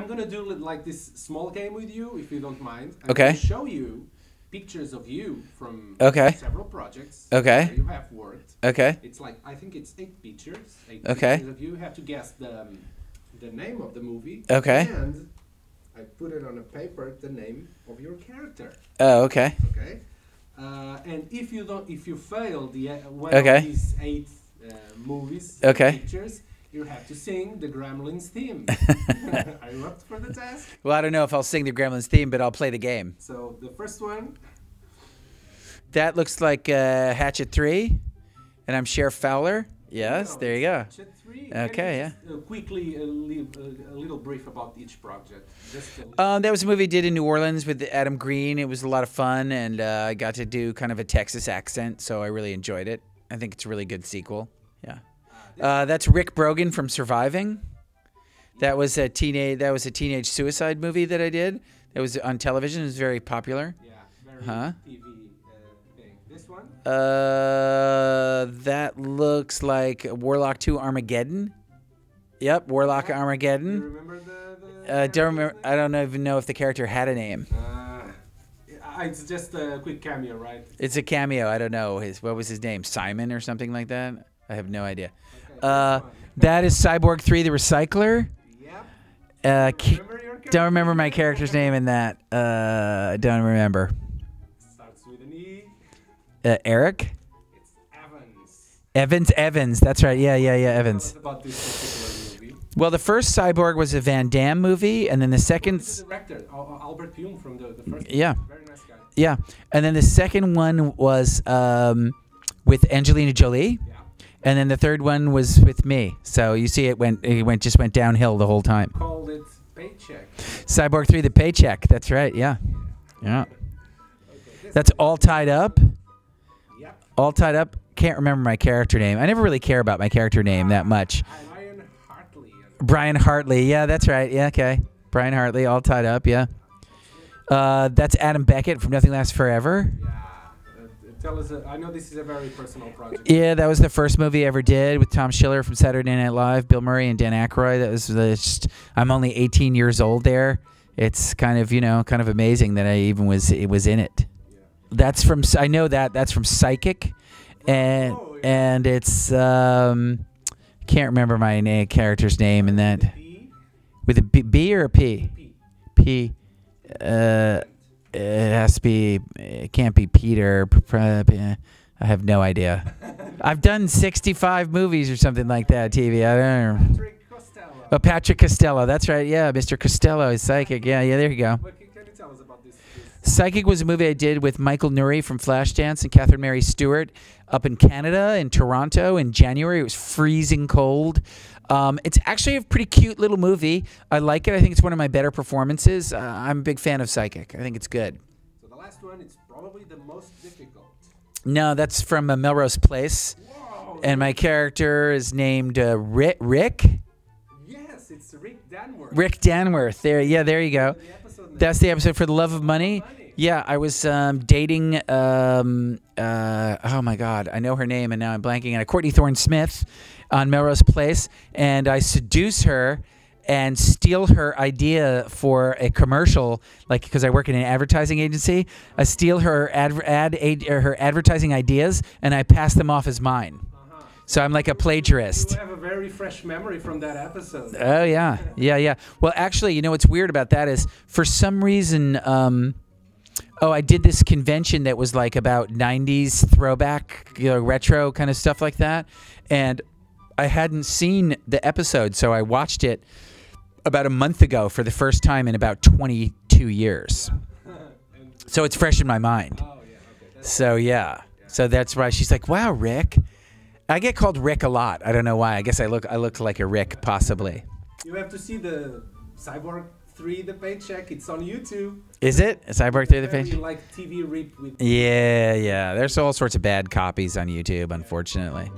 I'm gonna do like this small game with you, if you don't mind. I'm Okay. gonna show you pictures of you from Okay. several projects. Okay. You have worked. Okay. It's like I think it's eight pictures. Eight Okay. pictures of you. You have to guess the um, the name of the movie. Okay. And I put it on a paper the name of your character. Oh, okay. Okay. Uh, and if you don't, if you fail the uh, one Okay. of these eight uh, movies, Okay. pictures, you have to sing the Gremlins theme. Are you up for the task? Well, I don't know if I'll sing the Gremlins theme, but I'll play the game. So the first one, That looks like uh, Hatchet 3, and I'm Sheriff Fowler. Yes, No, there you go. Chat three. Okay, Can you yeah. just, uh, quickly, uh, leave, a little brief about each project. Just a little. Um, that was a movie I did in New Orleans with Adam Green. It was a lot of fun, and uh, I got to do kind of a Texas accent, so I really enjoyed it. I think it's a really good sequel. Yeah. Uh, that's Rick Brogan from Surviving. That was a teenage. That was a teenage suicide movie that I did. That was on television. It was very popular. yeah, very huh? TV uh, thing. This one. Uh, that looks like Warlock Two Armageddon. Yep, Warlock Do you Armageddon. remember the? the Uh, don't remember. I don't even know if the character had a name. name? Uh, it's just a quick cameo, right? It's a cameo. I don't know his. What was his name? Simon or something like that. I have no idea. Okay, Uh, that is Cyborg Three: The Recycler. Yep. Uh, Remember don't remember my character's name in that. Uh, I don't remember. Starts with an E. Uh, Eric It's Evans. Evans. Evans. That's right. Yeah, yeah, yeah. Evans. us about this particular movie. Well, the first Cyborg was a Van Damme movie, and then the second. The director? Al- Al- Albert Pyun from the, the first. Yeah. Very nice guy. Yeah, and then the second one was um, with Angelina Jolie, Yeah. And then the third one was with me. So you see, it went it went just went downhill the whole time. Called it Paycheck. Cyborg Three: The Paycheck. That's right. Yeah, yeah. Okay. That's all tied up. Yep. All tied up. Can't remember my character name. I never really care about my character name that much. Ryan Hartley. Brian Hartley. Yeah, that's right. Yeah, okay. Brian Hartley. All tied up. Yeah. Uh, that's Adam Beckett from Nothing Lasts Forever. Yeah. Tell us. Uh, I know this is a very personal project. Yeah, that was the first movie I ever did with Tom Schiller from Saturday Night Live, Bill Murray, and Dan Aykroyd. That was the, just. I'm only 18 years old there. It's kind of you know kind of amazing that I even was it was in it. Yeah. That's from I know that that's from Psychic, and Oh, yeah. and it's um can't remember my character's name in that with a B, B or a P P. P. Uh, to be. It can't be Peter. I have no idea. I've done 65 movies or something like that. TV. I don't know. Patrick Costello. Oh, Patrick Costello. That's right. Yeah, Mr. Costello is psychic. Yeah, yeah. There you go. What can, can you tell us about this? this? Psychic was a movie I did with Michael Nouri from Flashdance and Catherine Mary Stewart up in Canada, in Toronto, in January. It was freezing cold. Um, it's actually a pretty cute little movie. I like it. I think it's one of my better performances. Uh, I'm a big fan of Psychic. I think it's good. Last one is probably the most difficult. No, that's from uh, Melrose Place, Whoa. and my character is named uh, Rick. Rick. Yes, it's Rick Danworth. Rick Danworth. There, yeah, there you go. The. That's the episode for the love of money. Money. Yeah, I was um, dating. Um, uh, oh my God, I know her name, and now I'm blanking on it. Courtney Thorne Smith on Melrose Place, and I seduce her and steal her idea for a commercial, like because I work in an advertising agency. I steal her ad, ad, ad or her advertising ideas, and I pass them off as mine. So I'm like a plagiarist. You have a very fresh memory from that episode. Oh yeah, yeah, yeah. Well, actually, you know what's weird about that is for some reason, um, oh, I did this convention that was like about '90s throwback, you know, retro kind of stuff like that, and I hadn't seen the episode, so I watched it about a month ago for the first time in about 22 years. So it's fresh in my mind. oh yeah, okay. That's, So yeah. So that's why she's like, "Wow, Rick." I get called Rick a lot. I don't know why. I guess I look I look like a Rick possibly. you have to see the Cyborg 3 The Paycheck. It's on YouTube. Is it? Cyborg 3 the paycheck? like TV rip with Yeah, yeah. There's all sorts of bad copies on YouTube, unfortunately.